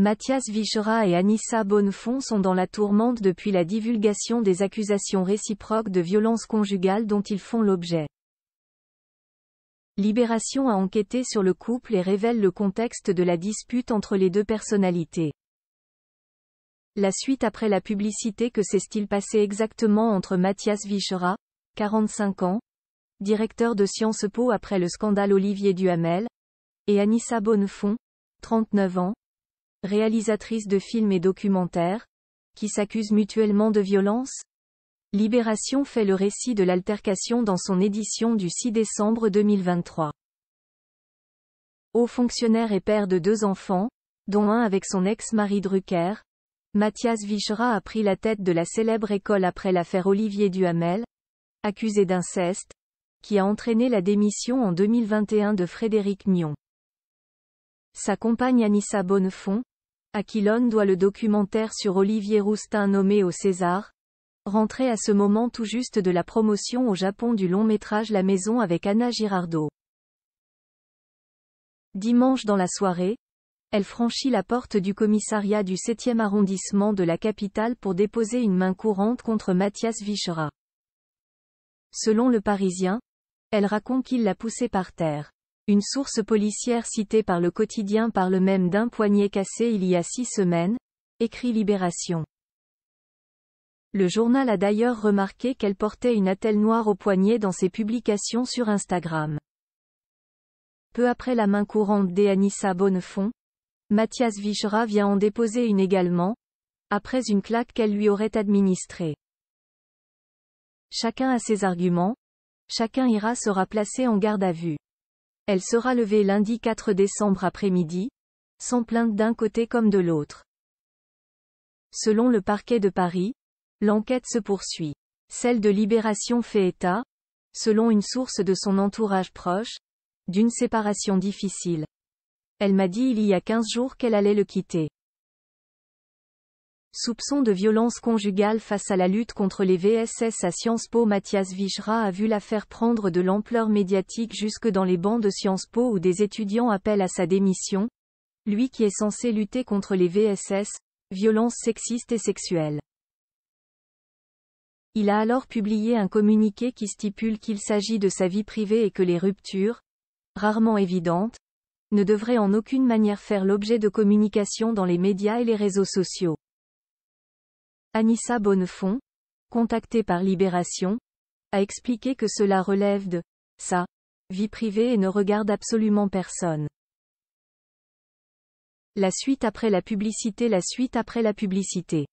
Mathias Vichera et Anissa Bonnefond sont dans la tourmente depuis la divulgation des accusations réciproques de violence conjugale dont ils font l'objet. Libération a enquêté sur le couple et révèle le contexte de la dispute entre les deux personnalités. La suite après la publicité que s'est-il passé exactement entre Mathias Vichera, 45 ans, directeur de Sciences Po après le scandale Olivier Duhamel, et Anissa Bonnefond, 39 ans, réalisatrice de films et documentaires, qui s'accusent mutuellement de violence Libération fait le récit de l'altercation dans son édition du 6 décembre 2023. Haut fonctionnaire et père de deux enfants, dont un avec son ex-mari Drucker, Mathias Vichera a pris la tête de la célèbre école après l'affaire Olivier Duhamel, accusé d'inceste, qui a entraîné la démission en 2021 de Frédéric Mion. Sa compagne Anissa Bonnefond, à qui l'on doit le documentaire sur Olivier Roustin nommé au César, rentrait à ce moment tout juste de la promotion au Japon du long métrage La Maison avec Anna Girardot. Dimanche dans la soirée, elle franchit la porte du commissariat du 7e arrondissement de la capitale pour déposer une main courante contre Mathias Vichera. Selon le Parisien, elle raconte qu'il l'a poussé par terre. Une source policière citée par le quotidien parle même d'un poignet cassé il y a six semaines, écrit Libération. Le journal a d'ailleurs remarqué qu'elle portait une attelle noire au poignet dans ses publications sur Instagram. Peu après la main courante d'Eanissa Bonnefond, Mathias Vichera vient en déposer une également, après une claque qu'elle lui aurait administrée. Chacun a ses arguments, chacun ira sera placé en garde à vue. Elle sera levée lundi 4 décembre après-midi, sans plainte d'un côté comme de l'autre. Selon le parquet de Paris, l'enquête se poursuit. Celle de Libération fait état, selon une source de son entourage proche, d'une séparation difficile. Elle m'a dit il y a 15 jours qu'elle allait le quitter. Soupçon de violence conjugale face à la lutte contre les VSS à Sciences Po Mathias Vichra a vu l'affaire prendre de l'ampleur médiatique jusque dans les bancs de Sciences Po où des étudiants appellent à sa démission, lui qui est censé lutter contre les VSS, violences sexistes et sexuelles. Il a alors publié un communiqué qui stipule qu'il s'agit de sa vie privée et que les ruptures, rarement évidentes, ne devraient en aucune manière faire l'objet de communication dans les médias et les réseaux sociaux. Anissa Bonnefond, contactée par Libération, a expliqué que cela relève de sa vie privée et ne regarde absolument personne. La suite après la publicité La suite après la publicité